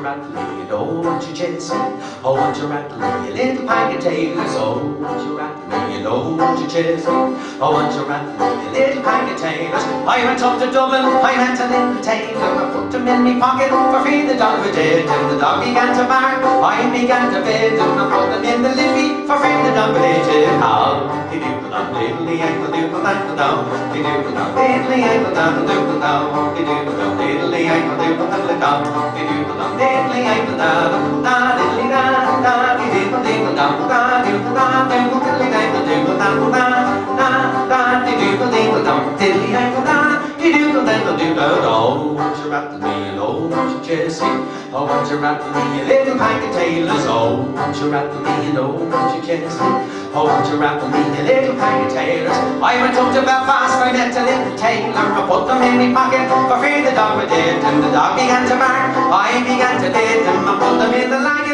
rattle me, oh, won't you chase me? Oh, won't you rattle me, little packet tailors? Oh, won't you rattle me, oh, won't you chase me? Oh, won't you rattle me, little packet tailors? I went up to Dublin, I met a little tailor. I put him in my pocket for feed the dog we did. And the dog began to bark, I began to bid. And I put him in the liffey feed the we did. How did you put on diddly ankle doodle ankle down? Did you put on diddly ankle down doodle down? Did you put on diddly ankle doodle ankle down? Did you put on diddly ankle down? Da diddly da da diddle diddle down da diddle da diddle diddly ankle doodle down da da da diddle diddle down diddly ankle da diddle diddle doodle oh, won't you rattle me and oh, won't you you rattle me, little packet tailors? Oh, won't you rattle me and oh, won't you chase me? Oh, won't you rattle me, little packet tailors? I went up to Belfast, I met a little tailor. I put them in my pocket for fear the dog would did, and the dog began to bark. I began to bid him, I put them in the line.